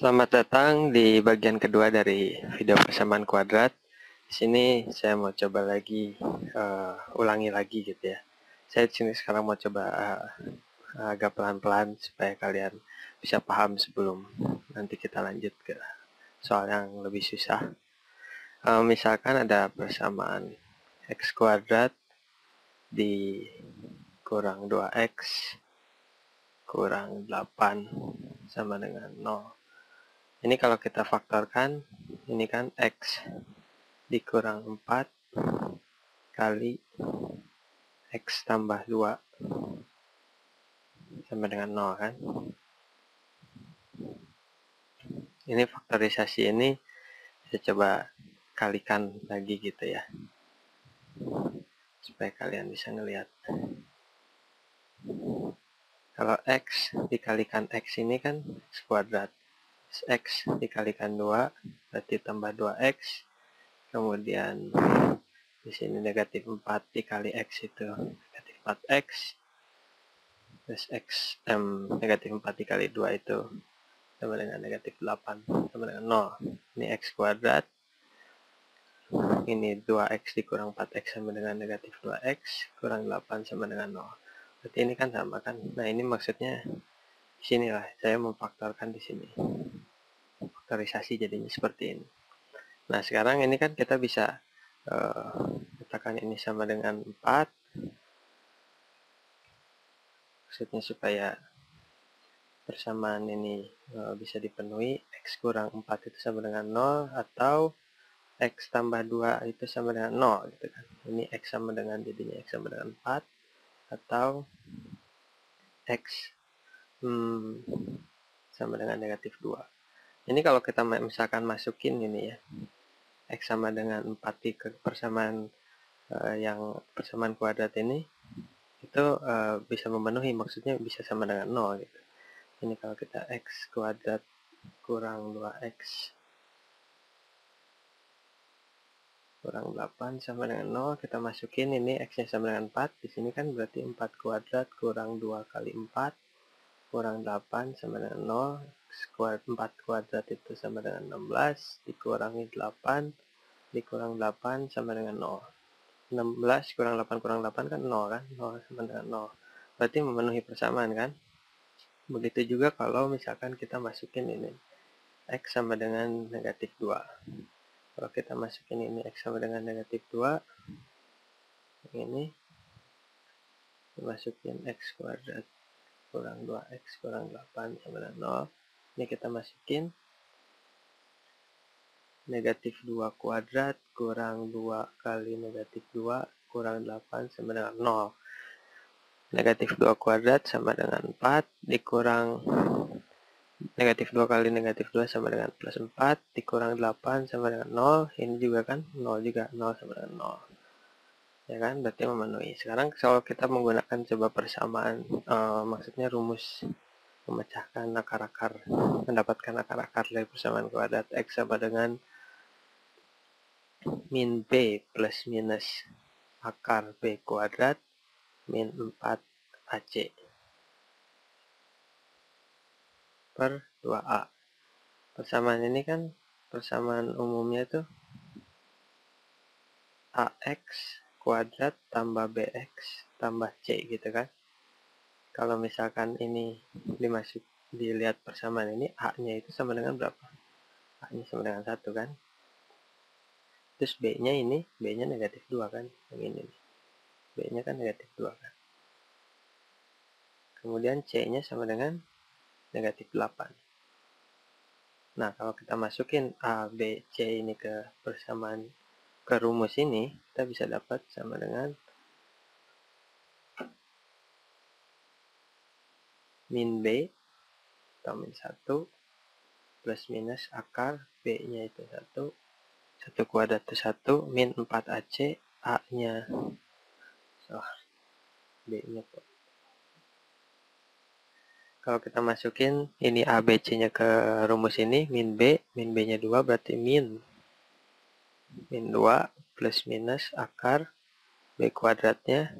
Selamat datang di bagian kedua dari video persamaan kuadrat. Di sini saya mau coba lagi uh, ulangi lagi gitu ya. Saya di sini sekarang mau coba uh, agak pelan-pelan supaya kalian bisa paham sebelum nanti kita lanjut ke soal yang lebih susah. Uh, misalkan ada persamaan x kuadrat di kurang 2x kurang 8 sama dengan 0 ini kalau kita faktorkan ini kan X dikurang 4 kali X tambah 2 sama dengan 0 kan? Ini faktorisasi ini saya coba kalikan lagi gitu ya supaya kalian bisa ngelihat. Kalau X dikalikan X ini kan kuadrat x dikalikan 2 berarti tambah 2x kemudian di sini negatif 4 dikali x itu negatif 4x terus x m negatif 4 dikali 2 itu sama dengan negatif 8 sama dengan 0 ini x kuadrat. Ini 2x dikurang 4x sama dengan negatif 2x kurang 8 sama dengan 0 berarti ini kan sama kan? Nah ini maksudnya sinilah saya memfaktorkan di sini faktorisasi jadinya seperti ini. Nah sekarang ini kan kita bisa uh, katakan ini sama dengan 4 maksudnya supaya persamaan ini uh, bisa dipenuhi x kurang 4 itu sama dengan 0 atau x tambah 2 itu sama dengan 0 gitu kan. Ini x sama dengan jadinya x sama dengan 4 atau x hmm, sama dengan negatif 2. Ini kalau kita misalkan masukin ini ya, X sama dengan 4 di persamaan uh, yang persamaan kuadrat ini, itu uh, bisa memenuhi, maksudnya bisa sama dengan 0 gitu. Ini kalau kita X kuadrat kurang 2X kurang 8 sama dengan 0 kita masukin ini x nya sama dengan 4 di sini kan berarti 4 kuadrat kurang 2 kali 4 kurang 8 sama dengan 0 kuadrat 4 kuadrat itu sama dengan 16 dikurangi 8 dikurang 8 sama dengan 0 16 kurang 8 kurang 8 kan 0 kan? 0 sama dengan 0 berarti memenuhi persamaan kan? Begitu juga kalau misalkan kita masukin ini x sama dengan negatif 2 kalau kita masukin ini x sama dengan negatif 2 ini masukin x kuadrat kurang 2x kurang 8 sama dengan 0 ini kita masukin. Negatif 2 kuadrat kurang 2 kali negatif 2 kurang 8 sama dengan 0 negatif 2 kuadrat sama dengan 4 dikurang negatif 2 kali negatif 2 sama dengan plus 4 dikurang 8 sama dengan 0 ini juga kan 0 juga 0 sama dengan 0 ya kan? Berarti memenuhi. Sekarang kalau kita menggunakan coba persamaan uh, maksudnya rumus memecahkan akar-akar mendapatkan akar-akar dari persamaan kuadrat x sama dengan min b plus minus akar b kuadrat min 4 ac per 2a persamaan ini kan persamaan umumnya itu ax kuadrat tambah bx tambah c gitu kan kalau misalkan ini dimasuk dilihat persamaan ini a nya itu sama dengan berapa? A nya sama dengan satu kan? Terus b nya ini b nya negatif 2 kan? Yang ini b nya kan negatif 2 kan? Kemudian c nya sama dengan negatif 8 nah kalau kita masukin a b c ini ke persamaan ke rumus ini, kita bisa dapat sama dengan min B atau min 1 plus minus akar B-nya itu 1 1 kuadrat itu 1 min 4AC A-nya so, B-nya kalau kita masukin ini A, B, C-nya ke rumus ini min B, min B-nya 2 berarti min min 2 plus minus akar B kuadratnya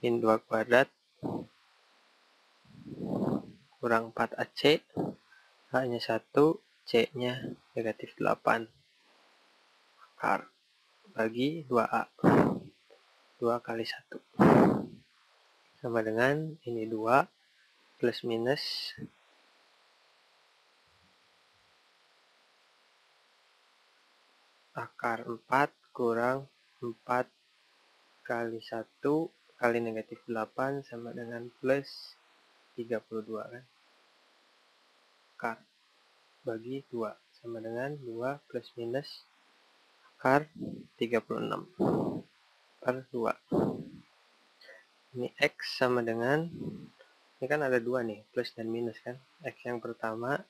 min 2 kuadrat kurang 4AC A-nya 1, C-nya negatif 8. Akar bagi 2A. 2 kali 1. Sama dengan ini 2 plus minus akar 4 kurang 4 kali 1 kali negatif 8 sama dengan plus 32 kan? Akar bagi 2 sama dengan 2 plus minus akar 36 per 2 ini X sama dengan ini kan ada dua nih plus dan minus kan? X yang pertama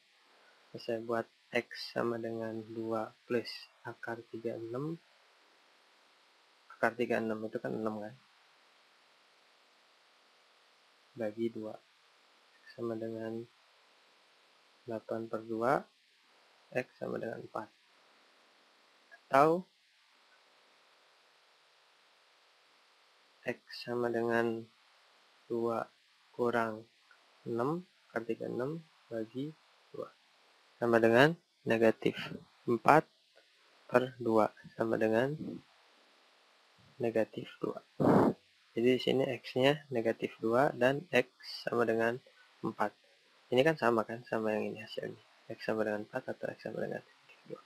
saya buat X sama dengan 2 plus akar 36 akar 36 itu kan 6 kan? Bagi 2 sama dengan 8 per 2 X sama dengan 4 atau X sama dengan 2 kurang 6 akar 36 bagi 2 sama dengan negatif 4 per 2 sama dengan negatif 2 jadi di sini X-nya negatif 2 dan X sama dengan 4 ini kan sama kan sama yang ini hasilnya. X sama dengan 4 atau X sama dengan 2.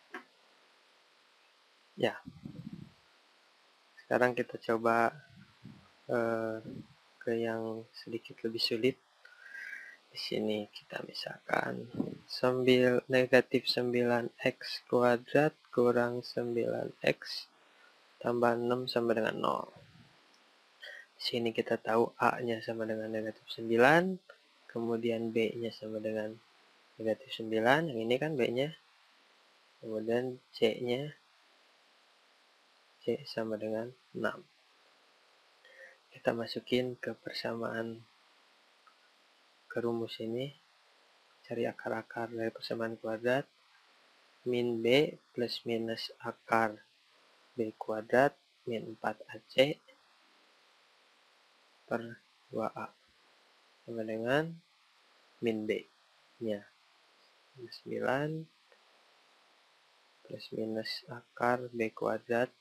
Ya. Sekarang kita coba uh, ke yang sedikit lebih sulit. Di sini kita misalkan 9, negatif 9x kuadrat kurang 9x tambah 6 sama dengan 0. Di sini kita tahu A-nya sama dengan negatif 9, kemudian B-nya sama dengan negatif 9, yang ini kan B-nya, kemudian C-nya, C sama dengan 6. Kita masukin ke persamaan ke rumus ini, cari akar-akar dari persamaan kuadrat, min B plus minus akar B kuadrat min 4AC per 2A sama dengan min B nya. 9 plus minus akar B kuadrat.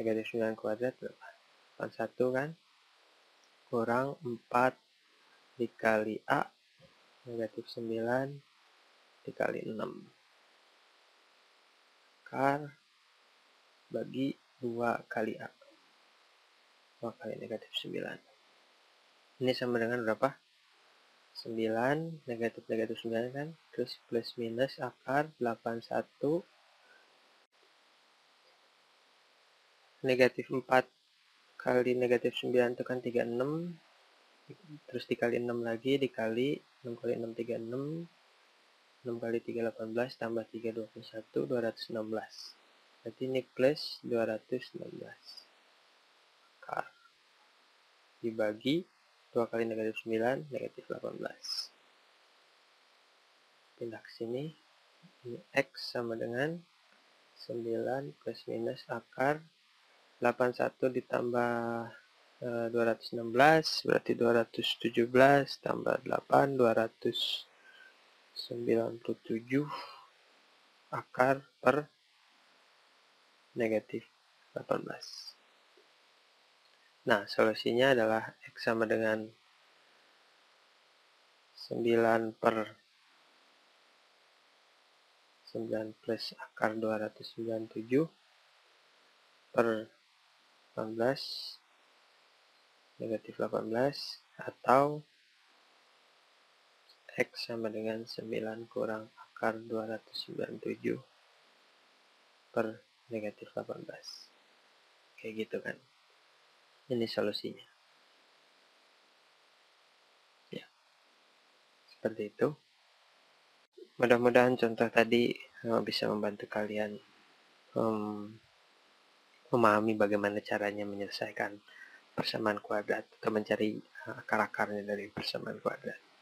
Negatif 9 kuadrat 81 kan? Kurang 4 dikali A negatif 9 dikali 6 akar bagi 2 kali A. 2 kali negatif 9 ini sama dengan berapa? 9 negatif negatif 9 kan? Terus plus minus akar 81 negatif 4 kali negatif 9 itu kan 36 terus dikali 6 lagi dikali 6 kali 6 36 6 kali 3 18 tambah 3 21 216 berarti ini plus 216 akar. Dibagi 2 kali negatif 9, negatif 18. Pindah ke sini. Ini X sama dengan 9 plus minus akar 81 ditambah e, 216 berarti 217 tambah 8 297 akar per negatif 18 Nah, solusinya adalah X sama dengan 9 per 9 plus akar 297 per 18 negatif 18 atau X sama dengan 9 kurang akar 297 per negatif 18 kayak gitu kan ini solusinya. Ya, seperti itu. Mudah-mudahan contoh tadi uh, bisa membantu kalian um, memahami bagaimana caranya menyelesaikan persamaan kuadrat atau mencari uh, akar-akarnya dari persamaan kuadrat.